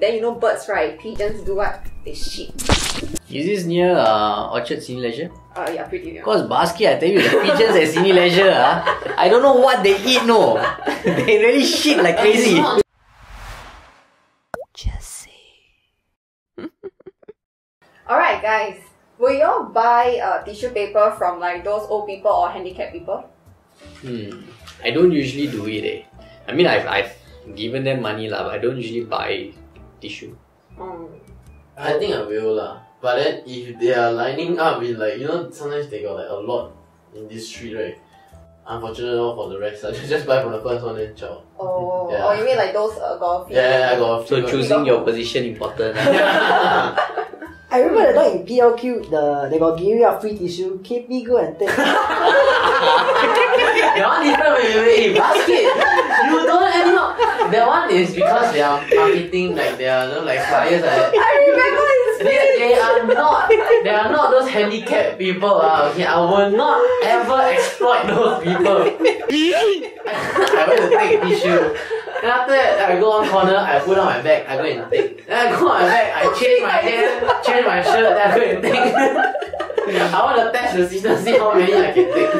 Then you know birds, right? Pigeons do what? They shit. Is this near uh, Orchard Cine Leisure? Uh, yeah, pretty near. Cause basket, I tell you, the pigeons at Cine Leisure, ah, I don't know what they eat, no. they really shit like crazy. Alright, guys. Will you all buy uh, tissue paper from like those old people or handicapped people? Hmm. I don't usually do it, eh. I mean, I've, I've given them money, lah, but I don't usually buy tissue. Mm. I think I will lah. But then if they are lining up in like you know sometimes they got like a lot in this street right. Unfortunately not for the rest, I just buy from the first one then chow. Oh, Yeah. oh, you mean like those uh, got a few- Yeah, yeah, I got a So few. choosing your position important. I remember that time in PLQ, the they got give you a free tissue. KP go and take. that one different wait, wait, wait, basket. You don't anyhow. That one is because they are marketing like they are you know, like flyers like that. I remember his They, they are not they are not those handicapped people ah, okay I will not ever exploit those people I went to take tissue then after that I go one corner I put on my bag I go and take then I go on my bag I change my hair change my shirt then I go and take I want to test the system see how many I can take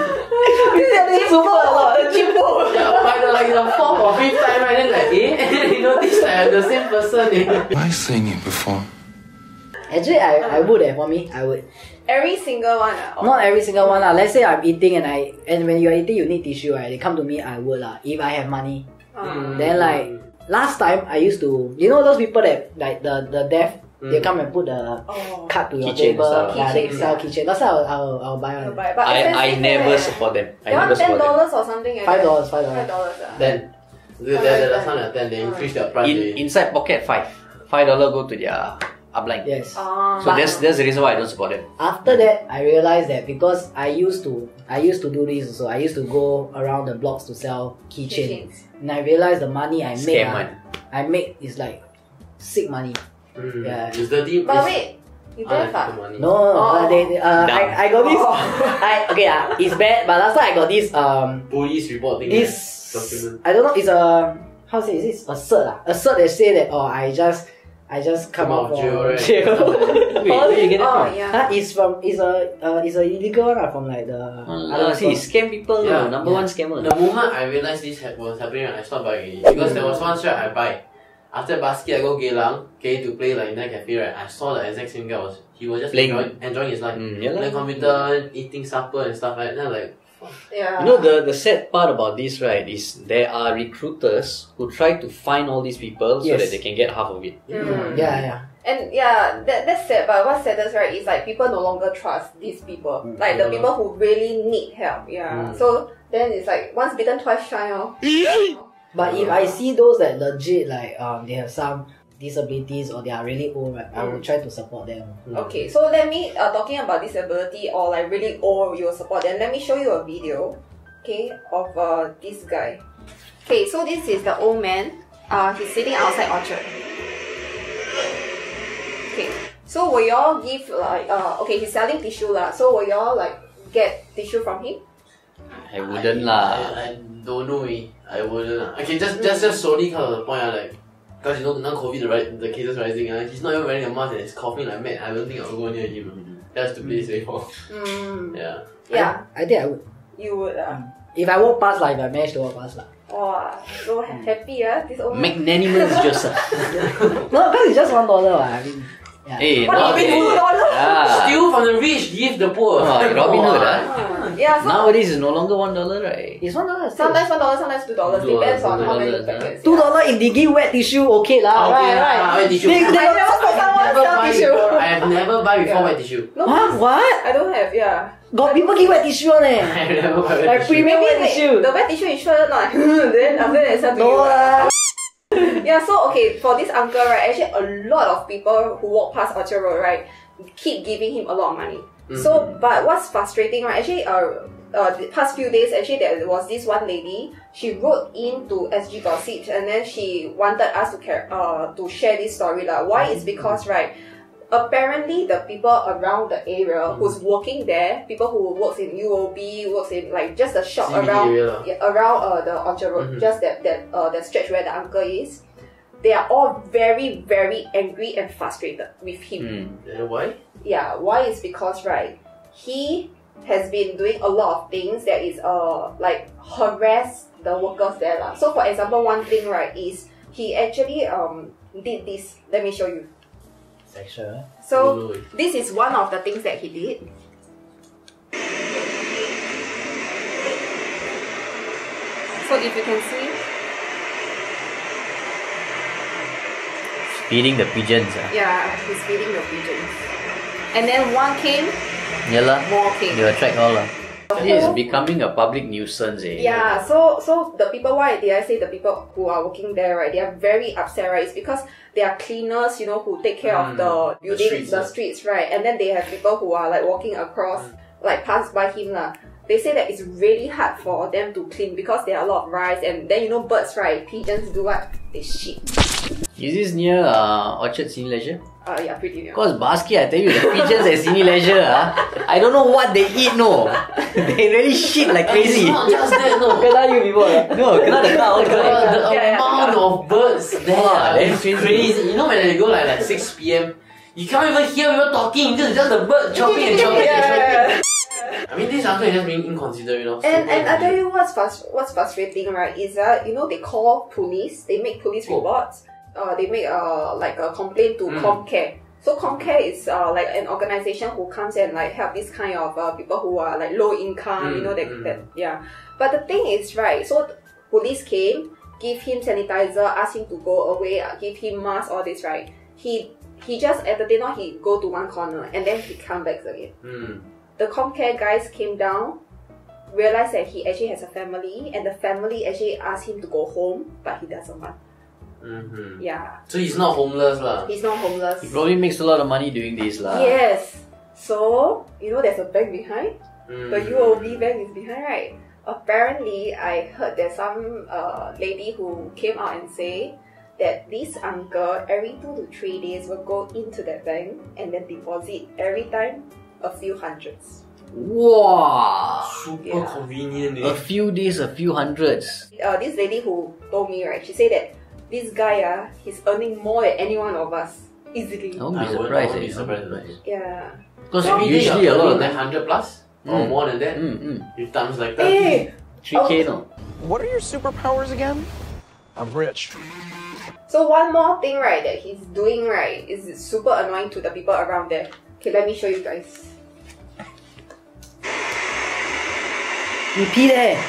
yeah, by the like the fourth or fifth time right then like eh you notice like I'm the same person eh Have I seen you before? Actually, I, I would have for me. I would. Every single one. Uh, Not every single one lah. Let's say I'm eating and I and when you're eating, you need tissue, right? They come to me, I would lah. If I have money, uh, then like last time I used to, you know those people that like the the deaf, they come and put the Oh. card to your Keychain table. stuff. Yeah, they Keychain. sell kitchen. That's how I'll, I'll, I'll buy one. But, but I, I never eh. support them. I That one never ten support them. dollars or something. like Five dollars. five Five dollars. dollars. ah. then the, the, the last one at 10 they increase their price In, inside pocket five. Five dollar go to their upline. Yes. Ah. So that's that's the reason why I don't support them. After that, I realized that because I used to, I used to do this so I used to go around the blocks to sell keychains, Keychains. and I realized the money I make, Scam one. I make is like sick money. Mm. Yeah. It's dirty. But wait, you deaf ah? unethical money. No, no, no. Oh. uh, they, they, uh, Dumb. I, I got this. I okay, uh, it's bad. But last time I got this. Um, Police reporting this document. I don't know. It's a how to say? Is this a cert? Ah, a cert that say that oh, I just, I just come, Come out out from jail, right? jail. Wait, where you get that Oh yeah. Huh? It's from it's a uh, it's a illegal one from like the Uh, other see, scam people, Yeah. no, number Yeah. one scammer. The moment I realized this ha- was happening, I stopped buying it. Because there was one shirt I buy. After basket, I go Geylang, Gay to play like in that cafe, right? I saw the exact same guy was he was just Playing. enjoying, enjoying his life. Mm, yeah lah. Playing computer, eating supper and stuff like that. Like, Yeah. You know the the sad part about this, right, is there are recruiters who try to find all these people so that they can get half of it. Mm. Yeah, yeah. And yeah, that, that's sad. But what's saddest, right, is like people no longer trust these people. Like the people who really need help. Yeah. So then it's like once bitten, twice shy. Oh. But if I see those that legit like um they have some disabilities or they are really old, right, I will try to support them. Okay, so let me uh, talking about disability or like really old you will support them. Let me show you a video, okay, of uh, this guy. Okay, so this is the old man. Uh, he's sitting outside Orchard. Okay, so will y'all give like uh okay he's selling tissue lah. So will y'all like get tissue from him? I wouldn't I, lah. I don't know eh. I wouldn't lah. Okay, just just just solely because of the point ah, like because you know now COVID the ri- the cases rising ah, he's not even wearing a mask and he's coughing like mad. I don't think I'll go near him. That's the place safe for. Mm, Yeah. yeah, I think I would. you would uh. If I walk past, like if I manage to walk past, like. Wow, so happy ah this old man. Magnanimous Joseph. No, because it's just one dollar. what, I mean, yeah. hey, What do you mean? Yeah. Steal from the rich, give the poor. Oh, Robin Hood, ah. Yeah, so Nowadays it's no longer one dollar, right? It's one dollar. still. Sometimes one dollar, sometimes two dollars. Two Depends on dollars, how many dollars, packets. Two yeah. dollar if they give wet tissue, okay lah. Okay right, right. wet tissue. They, they I never someone never sell buy tissue. before. I have never buy before Yeah. wet tissue. No, Huh? What? I don't have. Yeah. Got people give wet tissue on eh. I have never buy wet Like tissue. premium Wait, wet tissue. The wet tissue is sure not. then after that, it's up to No you. lah. Yeah. So okay, for this uncle, right? Actually, a lot of people who walk past Orchard Road, right, keep giving him a lot of money. So, but what's frustrating, right? Actually, uh, uh, the past few days, actually, there was this one lady. She wrote into SG Gossip, and then she wanted us to care, uh, to share this story, lah. Why? It's because, right. Apparently, the people around the area who's working there, people who works in UOB, works in like just a shop CBD around yeah, around uh, the Orchard Road, Mhm. just that that uh, that stretch where the uncle is. They are all very, very angry and frustrated with him. Mm. Uh, why? Yeah, why is because right, he has been doing a lot of things that is uh like harass the workers there lah. So for example, one thing right is he actually um did this. Let me show you. Sexual. So Oi. this is one of the things that he did. So if you can see, Feeding the pigeons. Ah. yeah, he's feeding the pigeons. And then one came, Yeah lah. more came. You attract all lah. This is becoming a public nuisance eh. Yeah, so so the people why did I say the people who are working there right? They are very upset, right? It's because they are cleaners, you know, who take care of Mm, the the building, streets, the yeah. streets, right? And then they have people who are like walking across, like pass by him lah. They say that it's really hard for them to clean because there are a lot of rice, and then you know birds, right? Pigeons do what? They shit. Is this near uh, Orchard Cine Leisure? Uh, yeah, pretty near. Cause basket, I tell you, the pigeons at Cine Leisure, ah, I don't know what they eat, no. they really shit like crazy. It's not just that, no. Kena you before? No, kena the car all The, the Yeah, yeah. amount of birds there Wow, is crazy. crazy. You know when they go like, like 6 p.m., you can't even hear people talking, just, just the bird chopping and chopping and chopping. I mean, this uncle is just being inconsiderate, you know. And and I tell you what's frus- what's frustrating, right? Is that you know they call police, they make police Oh. reports, uh, they make uh like a complaint to Mm. Comcare. So Comcare is uh like an organization who comes and like help this kind of uh, people who are like low income, you Mm, know that, mm. that yeah. But the thing is, right? So police came, give him sanitizer, ask him to go away, give him mask, all this, right? He he just entertain, dinner he go to one corner and then he come back again Mm. the Comcare guys came down, realized that he actually has a family, and the family actually asked him to go home, but he doesn't want. Mm-hmm. Yeah, So he's not homeless lah. he's not homeless. He probably makes a lot of money doing this lah. Yes. So you know there's a bank behind. Mm. The UOB bank is behind, right? Apparently, I heard there's some uh, lady who came out and say that this uncle every two to three days will go into that bank and then deposit every time a few hundreds. Wow. Super Yeah. convenient. A Eh. few days, a few hundreds. uh, this lady who told me, right, she said that this guy, uh, he's earning more than any one of us easily. I won't I be won't- surprised. I won't eh. I won't surprised. surprised. Yeah. Because Every day usually you're a lot of earning like them. 100 plus or Mm. more than that. Mm, mm. You times like that. Hey! 3k no. What are your superpowers again? I'm rich. So one more thing, right, that he's doing, right, is super annoying to the people around there. Okay, let me show you guys. You pee there.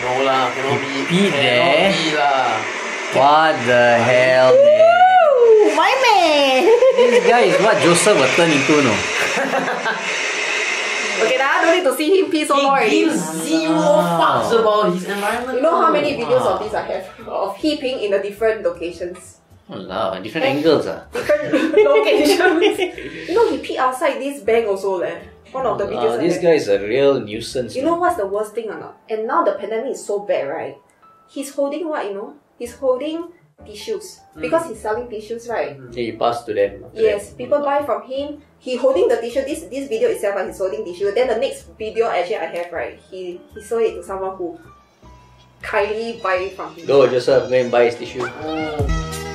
No lah, cannot be. pee cannot there? be lah. What the hell, man? Ooh, my man. This guy is what Joseph will turn into, no? Okay, now I don't need to see him pee so long He already. gives zero Wow. fucks about his environment. You know how many videos Wow. of this I have? Of he peeing in the different locations. Walao, different angles, ah. Different locations. you know, he peed outside this bank also, leh. One of the videos I this have. guy is a real nuisance. You know what's the worst thing or not? And now the pandemic is so bad, right? He's holding what, you know? He's holding tissues. Mm. Because he's selling tissues, right? Mm-hmm. Yeah, he passed to them. Yes, that. people buy from him. He holding the tissue. This this video itself, like, he's holding tissue. Then the next video actually I have, right? He he sold it to someone who kindly buy from him. Go, Joseph, uh, go and buy his tissue. Oh.